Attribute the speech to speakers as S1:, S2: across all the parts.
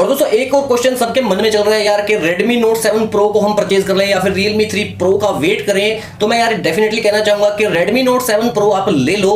S1: और दोस्तों, एक और क्वेश्चन सबके मन में चल रहा है यार कि Redmi Note 7 Pro को हम परचेज कर लें या फिर Realme 3 Pro का वेट करें तो मैं यार डेफिनेटली कहना चाहूँगा कि Redmi Note 7 Pro आप ले लो।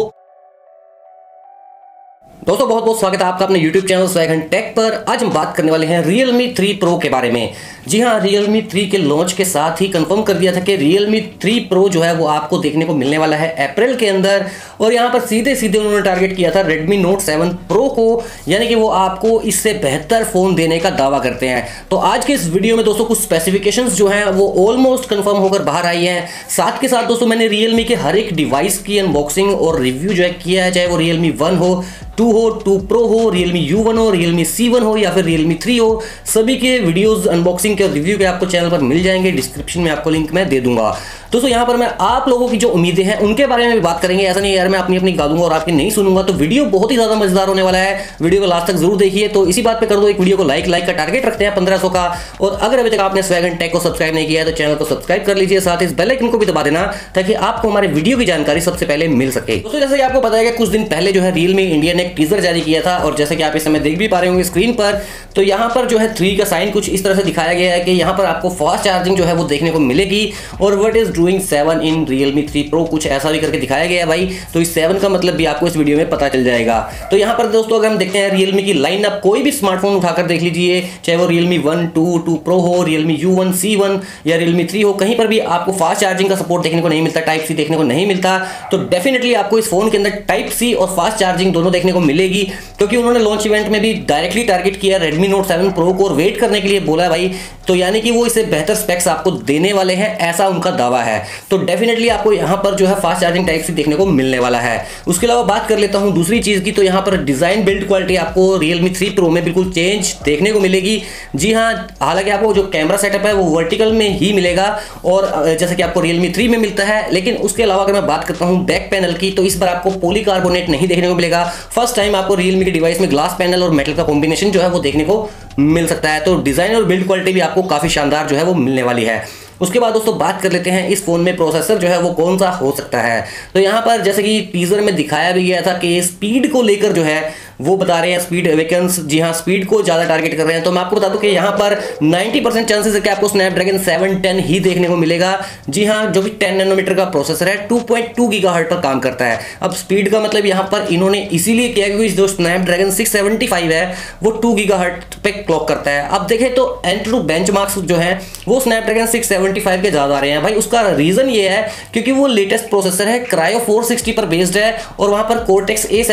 S1: दोस्तों बहुत बहुत स्वागत है आपका अपने YouTube चैनल टेक पर। आज हम बात करने वाले हैं Realme 3 Pro के बारे में। जी हाँ Realme 3 के लॉन्च के साथ ही कंफर्म कर दिया था कि Realme 3 Pro जो है वो आपको देखने को मिलने वाला है अप्रैल के अंदर। और यहाँ पर सीधे सीधे उन्होंने टारगेट किया था Redmi Note 7 Pro को, यानी कि वो आपको इससे बेहतर फ़ोन देने का दावा करते हैं। तो आज के इस वीडियो में दोस्तों कुछ स्पेसिफिकेशन जो है, वो ऑलमोस्ट कन्फर्म होकर बाहर आई है। साथ के साथ दोस्तों मैंने रियलमी के हर एक डिवाइस की अनबॉक्सिंग और रिव्यू जो है किया है, चाहे वो रियलमी वन हो टू हो टू प्रो हो रियलमी यू वन हो रियलमी सी वन हो, या फिर रियलमी थ्री हो, सभी के वीडियोज़ अनबॉक्सिंग के और रिव्यू के आपको चैनल पर मिल जाएँगे डिस्क्रिप्शन में आपको लिंक मैं दे दूँगा। दोस्तों, यहाँ पर मैं आप लोगों की जो उम्मीदें हैं, उनके बारे में भी बात करेंगे। ऐसा नहीं यार, मैं अपनी अपनी गा दूँगा और आपकी नहीं सुनूँगा तो वीडियो बहुत ही ज़्यादा मज़ेदार होने वाला है। वीडियो को लास्ट तक ज़रूर देखिए तो इसी बात पे कर दो, एक वीडियो को लाइक लाइक का टारगेट रखते हैं पंद्रह का। और अगर अभी तक आपने स्वैगन टेक को सब्सक्राइब नहीं किया है तो चैनल को सब्सक्राइब कर लीजिए, साथ इस बेल आइकन को भी दबा देना, ताकि आपको हमारे वीडियो की जानकारी सबसे पहले मिल सके। दोस्तों, जैसे कि आपको पता है कुछ दिन पहले जो है रियलमी इंडिया ने एक टीजर जारी किया था, और जैसे कि आप इस समय देख भी पा रहे होंगे स्क्रीन पर तो यहाँ पर जो है थ्री का साइन कुछ इस तरह से दिखाया गया है कि यहाँ पर आपको फास्ट चार्जिंग जो है वो देखने को मिलेगी, और what is doing seven in Realme 3 Pro कुछ ऐसा भी करके दिखाया गया भाई। तो इस सेवन का मतलब भी आपको इस वीडियो में पता चल जाएगा। तो यहाँ पर दोस्तों अगर हम देखते हैं Realme की लाइन आप कोई भी स्मार्टफ़ोन उठाकर देख लीजिए चाहे वो Realme 1, 2, 2 Pro हो Realme U one C one या Realme 3 हो कहीं पर भी आपको फास्ट चार्जिंग का सपोर्ट देखने को नहीं मिलता टाइप सी देखने को नहीं मिलता। तो डेफिनेटली आपको इस फ़ोन के अंदर टाइप सी और फास्ट चार्जिंग दोनों देखने को मिलेगी क्योंकि उन्होंने लॉन्च इवेंट में भी डायरेक्टली टारगेट किया रेडमी नोट सेवन प्रो को और वेट करने के लिए बोला भाई। तो यानी कि वो इसे बेहतर स्पेक्स आपको देने वाले हैं ऐसा उनका दावा है। तो डेफिनेटली आपको यहाँ पर जो है फास्ट चार्जिंग टाइप सी देखने को मिलने वाला है। उसके अलावा बात कर लेता हूँ दूसरी चीज़ की तो यहाँ पर डिज़ाइन बिल्ड क्वालिटी आपको रियलमी थ्री प्रो में बिल्कुल चेंज देखने को मिलेगी। जी हाँ हालाँकि आपको जो कैमरा सेटअप है वो वर्टिकल में ही मिलेगा और जैसे कि आपको रियलमी थ्री में मिलता है। लेकिन उसके अलावा अगर मैं बात करता हूँ बैक पैनल की तो इस बार आपको पोलीकार्बोनेट नहीं देखने को मिलेगा। फ़र्स्ट टाइम आपको रियलमी के डिवाइस में ग्लास पैनल और मेटल का कॉम्बिनेशन जो है वो देखने को मिल सकता है। तो डिज़ाइन और बिल्ड क्वालिटी भी आपको काफ़ी शानदार जो है वो मिलने वाली है। उसके बाद दोस्तों बात कर लेते हैं इस फ़ोन में प्रोसेसर जो है वो कौन सा हो सकता है। तो यहाँ पर जैसे कि टीजर में दिखाया भी गया था कि स्पीड को लेकर जो है वो बता रहे हैं स्पीड वेकेंस जी हाँ स्पीड को ज़्यादा टारगेट कर रहे हैं। तो मैं आपको बता दूँ कि यहाँ पर 90 परसेंट चांसेस है कि आपको स्नैपड्रैगन 710 ही देखने को मिलेगा। जी हाँ जो कि 10 नैनोमीटर का प्रोसेसर है 2.2 पॉइंट पर काम करता है। अब स्पीड का मतलब यहाँ पर इन्होंने इसीलिए किया क्योंकि जो स्नैपड्रैगन 675 है, वो टू गीगा पे क्लॉक करता है। अब देखें तो एंड टू बेंच जो है, वो स्नैपड्रैगन सिक्स के ज़्यादा आ रहे हैं। भाई, उसका रीज़न ये है क्योंकि वो लेटेस्ट प्रोसेसर है क्रायो फोर पर बेस्ड है और वहाँ पर कोर्टेक्स ए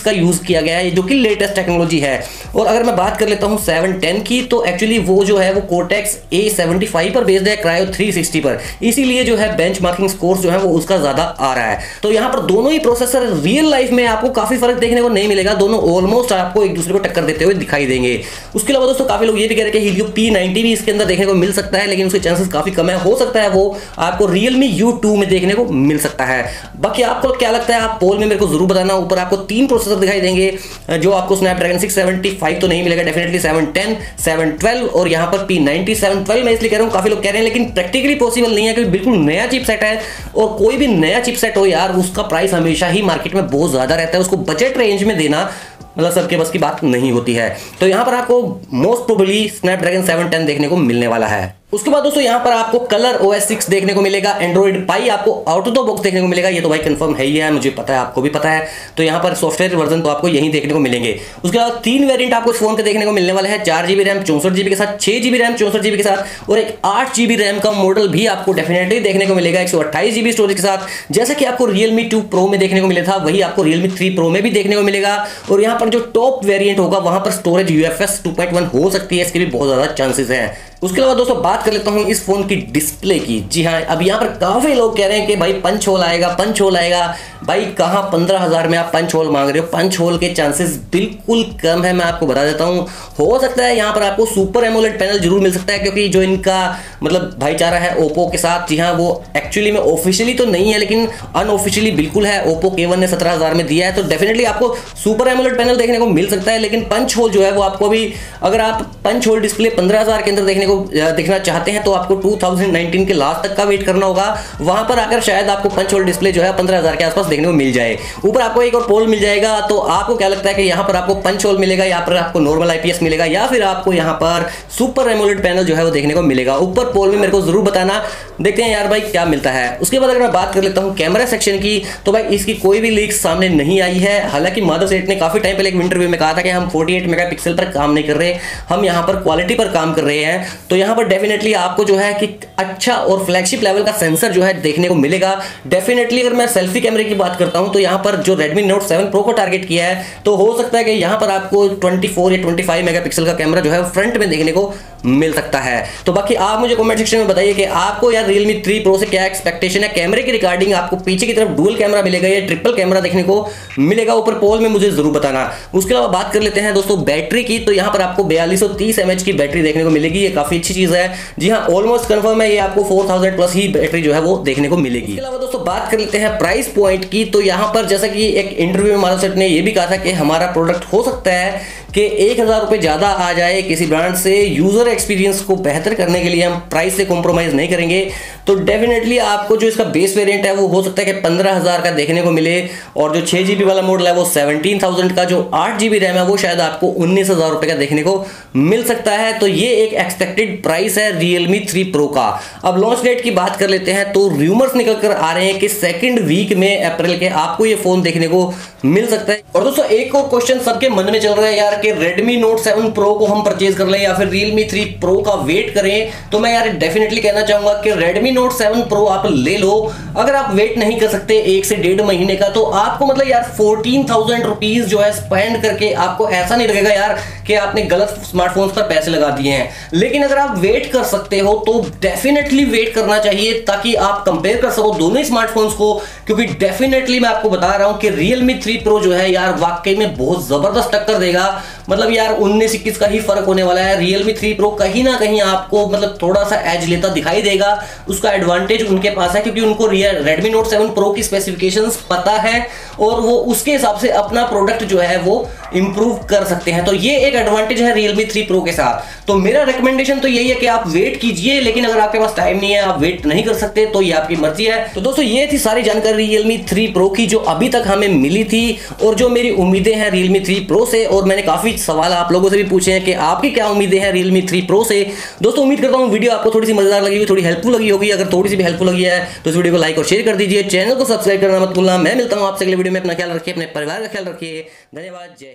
S1: का यूज़ किया गया है। जो कि लेटेस्ट टेक्नोलॉजी है। और अगर मैं बात कर लेता हूँ सेवन टेन की तो एक्चुअली वो जो है, वो कोटेक्स ए सेवेंटी फाइव पर बेस्ड है क्रायो थ्री सिक्सटी पर। इसीलिए जो है बेंच मार्किंग स्कोर जो है, वो उसका ज़्यादा आ रहा है। तो यहाँ पर दोनों ही प्रोसेसर रियल लाइफ में आपको काफ़ी फ़र्क देखने को नहीं मिलेगा। दोनों ऑलमोस्ट आपको एक दूसरे को टक्कर देते हुए दिखाई देंगे। उसके अलावा दोस्तों, काफ़ी लोग ये भी कह रहे हैं कि पी नाइनटी भी इसके अंदर देखने को मिल सकता है, लेकिन उसके चांसेस काफ़ी कम है। हो सकता है वो आपको रियलमी यू टू में देखने को मिल सकता है। बाकी आपको क्या लगता है, आप पोल में मेरे को ज़रूर बताना। ऊपर आपको तीन प्रोसेसर दिखाई देंगे। जो आपको स्नैपड्रैगन 675 तो नहीं मिलेगा डेफिनेटली 710 712 और यहाँ पर P90 712 मैं इसलिए कह रहा हूँ, काफ़ी लोग कह रहे हैं, लेकिन प्रैक्टिकली पॉसिबल नहीं है, क्योंकि बिल्कुल नया चिप सेट है और कोई भी नया चिप सेट हो यार, उसका प्राइस हमेशा ही मार्केट में बहुत ज़्यादा रहता है, उसको बजट रेंज में देना मतलब सबके बस की बात नहीं होती है। तो यहाँ पर आपको मोस्ट प्रोबेबली स्नैपड्रैगन 710 देखने को मिलने वाला है। उसके बाद दोस्तों यहाँ पर आपको कलर ओ एस सिक्स देखने को मिलेगा एंड्रॉइड पाई आपको आउट ऑफ़ द बॉक्स देखने को मिलेगा, ये तो भाई कंफर्म है ही है, मुझे पता है, आपको भी पता है। तो यहाँ पर सॉफ्टवेयर वर्जन तो आपको यही देखने को मिलेंगे। उसके बाद तीन वेरियंट आपको इस फ़ोन के देखने को मिलने वाले हैं, चार जीबी रैम चौसठ जीबी के साथ, छह जीबी रैम चौसठ जीबी के साथ और एक आठ जीबी रैम का मॉडल भी आपको डेफिनेटली देखने को मिलेगा, एक सौ अट्ठाईस जीबी स्टोरेज के साथ। जैसे कि आपको रियलमी टू प्रो में देखने को मिला था, वही आपको रियलमी थ्री प्रो में भी देखने को मिलेगा। और यहाँ पर जो टॉप वेरियंट होगा, वहाँ पर storage UFS two point one हो सकती है, इसके भी बहुत ज़्यादा चांसेस हैं। उसके अलावा दोस्तों, बात कर लेता हूँ इस फ़ोन की डिस्प्ले की। जी हाँ अब यहाँ पर काफ़ी लोग कह रहे हैं कि भाई पंच होल आएगा पंच होल आएगा। भाई, कहाँ पंद्रह हज़ार में आप पंच होल मांग रहे हो? पंच होल के चांसेस बिल्कुल कम है, मैं आपको बता देता हूँ। हो सकता है यहाँ पर आपको सुपर एमोलेट पैनल ज़रूर मिल सकता है, क्योंकि जो इनका मतलब भाईचारा है ओप्पो के साथ, जी हाँ वो एक्चुअली में ऑफिशियली तो नहीं है, लेकिन अनऑफिशियली बिल्कुल है। ओप्पो के ने सत्रह में दिया है तो डेफिनेटली आपको सुपर एमोलेट पैनल देखने को मिल सकता है, लेकिन पंच होल जो है, वो आपको अभी, अगर आप पंच होल डिस्प्ले पंद्रह हज़ार के अंदर देखने को देखना चाहते हैं तो आपको 2019 के लास्ट तक का वेट करना होगा। वहाँ पर आकर शायद आपको पंच होल डिस्प्ले जो है पंद्रह के आसपास देखने को मिल जाए। ऊपर आपको एक और पोल मिल जाएगा तो आपको क्या लगता है कि यहाँ पर आपको पंच होल मिलेगा, यहाँ पर आपको नॉर्मल आईपीएस मिलेगा, या फिर आपको यहाँ पर सुपर रेमोलेट पैनल जो है वो देखने को मिलेगा। ऊपर पोल में मेरे को ज़रूर बताना देखते हैं यार भाई क्या मिलता है। उसके बाद अगर मैं बात कर लेता हूँ कैमरा सेक्शन की तो भाई इसकी कोई भी लीक सामने नहीं आई है। हालाँकि माधव सेठ ने काफ़ी टाइम पहले एक इंटरव्यू में कहा था कि हम 48 मेगापिक्सल पर काम नहीं कर रहे, हम यहाँ पर क्वालिटी पर काम कर रहे हैं। तो यहाँ पर डेफिनेटली आपको जो है कि अच्छा और फ्लैगशिप लेवल का सेंसर जो है देखने को मिलेगा। डेफिनेटली अगर मैं सेल्फी कैमरे की बात करता हूँ तो यहाँ पर जो रेडमी नोट सेवन प्रो को टारगेट किया है तो हो सकता है कि यहाँ पर आपको 24 या 25 मेगापिक्सल का कैमरा जो है फ्रंट में देखने को मिल सकता है। तो बाकी आप मुझे कमेंट सेक्शन में बताइए कि आपको यार Realme 3 Pro से क्या एक्सपेक्टेशन है? कैमरे की रिकॉर्डिंग आपको पीछे की तरफ़ डुअल कैमरा मिलेगा, या ट्रिपल कैमरा देखने को मिलेगा, ऊपर पोल में मुझे ज़रूर बताना। उसके अलावा बात कर लेते हैं दोस्तों बैटरी की तो यहाँ पर आपको बयालीस सौ की बैटरी देखने को मिलेगी, ये काफ़ी अच्छी चीज़ है। जी हाँ ऑलमोस्ट कन्फर्म है, ये आपको फोर प्लस ही बैटरी जो है वो देखने को मिलेगी। इसके अलावा दोस्तों बात कर लेते हैं प्राइस पॉइंट की तो यहाँ पर जैसा कि एक इंटरव्यू में माधव सेठ ने यह भी कहा था कि हमारा प्रोडक्ट हो सकता है कि एक हज़ार रुपये ज़्यादा आ जाए किसी ब्रांड से यूज़र एक्सपीरियंस को बेहतर करने के लिए हम प्राइस से कॉम्प्रोमाइज़ नहीं करेंगे। तो डेफिनेटली आपको जो इसका बेस वेरिएंट है, वो हो सकता है कि पंद्रह हज़ार का देखने को मिले और जो छः जी वाला मॉडल है, वो सेवनटीन थाउज़ेंड का, जो आठ जी रैम है, वो शायद आपको उन्नीस हज़ार रुपये का देखने को मिल सकता है। तो ये एक एक्सपेक्टेड प्राइस है रियलमी थ्री प्रो का। अब लॉन्च डेट की बात कर लेते हैं तो रूमर्स निकल कर आ रहे हैं कि सेकेंड वीक में अप्रैल के आपको ये फ़ोन देखने को मिल सकता है। और दोस्तों, एक और क्वेश्चन सबके मन में चल रहा है यार कि Redmi Note 7 Pro को हम परचेज कर लें या फिर Realme 3 Pro का वेट करें तो मैं यार डेफिनेटली कहना चाहूँगा कि Redmi Note 7 Pro आप ले लो। अगर आप वेट नहीं कर सकते एक से डेढ़ महीने का तो आपको मतलब यार फोर्टीन थाउज़ेंड रुपीज़ जो है स्पेंड करके आपको ऐसा नहीं लगेगा यार कि आपने गलत स्मार्टफोन्स पर पैसे लगा दिए हैं। लेकिन अगर आप वेट कर सकते हो तो डेफिनेटली वेट करना चाहिए ताकि आप कंपेयर कर सको दोनों स्मार्टफोन्स को, क्योंकि डेफिनेटली मैं आपको बता रहा हूँ कि Realme 3 Pro जो है यार वाकई में बहुत ज़बरदस्त टक्कर देगा। मतलब यार उन्नीस इक्कीस का ही फ़र्क होने वाला है? रियलमी थ्री प्रो कहीं ना कहीं आपको मतलब थोड़ा सा एज लेता दिखाई देगा। उसका एडवांटेज उनके पास है क्योंकि उनको real Redmi Note seven pro की स्पेसिफिकेशन पता है और वो उसके हिसाब से अपना प्रोडक्ट जो है वो इंप्रूव कर सकते हैं। तो ये एक एडवांटेज है रियलमी थ्री प्रो के साथ। तो मेरा रिकमेंडेशन तो यही है कि आप वेट कीजिए, लेकिन अगर आपके पास टाइम नहीं है, आप वेट नहीं कर सकते तो ये आपकी मर्ज़ी है। तो दोस्तों, ये थी सारी जानकारी रियलमी थ्री प्रो की, जो अभी तक हमें मिली थी, और जो मेरी उम्मीदें हैं रियलमी थ्री प्रो से, और मैंने काफ़ी सवाल आप लोगों से भी पूछे हैं कि आपकी क्या उम्मीदें हैं रियलमी थ्री प्रो से। दोस्तों, उम्मीद करता हूँ वीडियो आपको थोड़ी सी मज़ेदार लगी थोड़ी हेल्पफुल लगी होगी। अगर थोड़ी सी हेल्पफुल लगी है तो इस वीडियो को लाइक और शेयर कर दीजिए। चैनल को सब्सक्राइब करना मत भूलना। मैं मिलता हूँ आपसे अगले वीडियो में। अपना ख्याल रखिए, अपने परिवार का ख्याल रखिए। धन्यवाद, जय